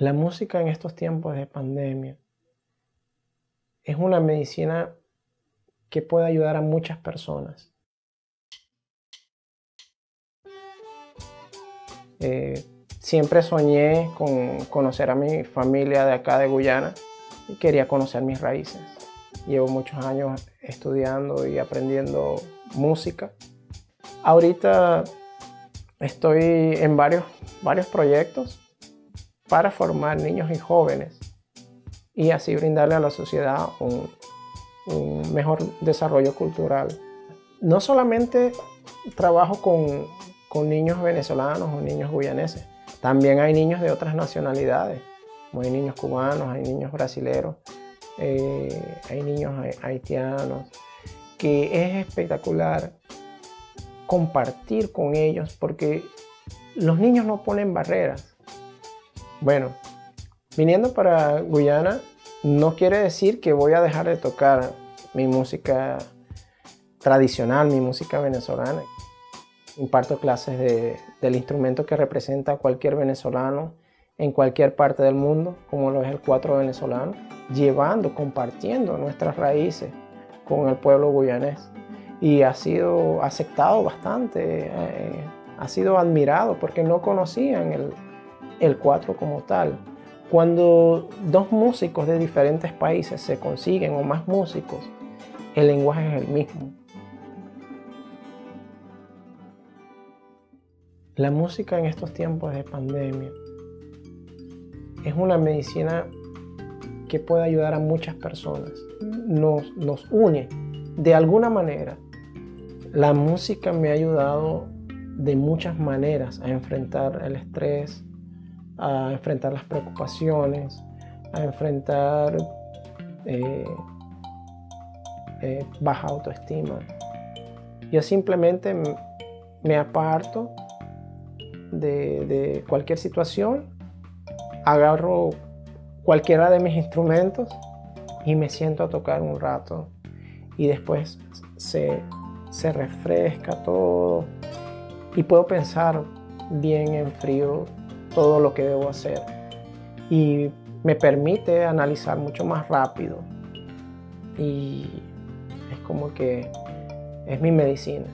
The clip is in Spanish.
La música en estos tiempos de pandemia es una medicina que puede ayudar a muchas personas. Eh, siempre soñé con conocer a mi familia de acá de Guyana y quería conocer mis raíces. Llevo muchos años estudiando y aprendiendo música. Ahorita estoy en varios, varios proyectos para formar niños y jóvenes y así brindarle a la sociedad un, mejor desarrollo cultural. No solamente trabajo con, niños venezolanos o niños guyaneses, también hay niños de otras nacionalidades, hay niños cubanos, hay niños brasileños, eh, hay niños haitianos, que es espectacular compartir con ellos porque los niños no ponen barreras. Bueno, viniendo para Guyana no quiere decir que voy a dejar de tocar mi música tradicional, mi música venezolana. Imparto clases del instrumento que representa a cualquier venezolano en cualquier parte del mundo, como lo es el cuatro venezolano, llevando, compartiendo nuestras raíces con el pueblo guyanés. Y ha sido aceptado bastante, eh, ha sido admirado porque no conocían el, el cuatro como tal. Cuando dos músicos de diferentes países se consiguen o más músicos, el lenguaje es el mismo. La música en estos tiempos de pandemia es una medicina que puede ayudar a muchas personas. Nos, nos une de alguna manera. La música me ha ayudado de muchas maneras a enfrentar el estrés, a enfrentar las preocupaciones, a enfrentar eh, eh, baja autoestima. Yo simplemente me aparto de, de cualquier situación, agarro cualquiera de mis instrumentos y me siento a tocar un rato y después se, se refresca todo y puedo pensar bien en frío todo lo que debo hacer y me permite analizar mucho más rápido y es como que es mi medicina.